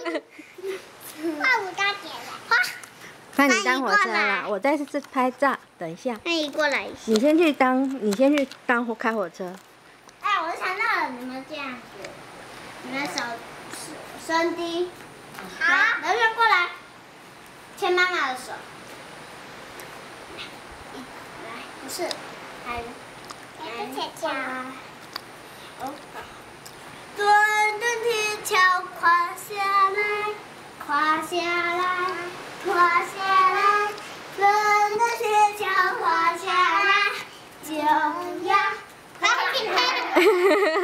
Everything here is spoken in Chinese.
换我大姐了。花，那你当火车了，我在这拍照，等一下。那你过来一下。你先去当，你先去当火开火车。哎，我想到了，你们这样子，你们手伸低，好，来，刘过来，牵妈妈的手。来，不是，来，来，姐姐。哦，好。墩墩铁桥跨下来，跨下来，滑下来，冷的雪橇滑下来，就要。来，你拍。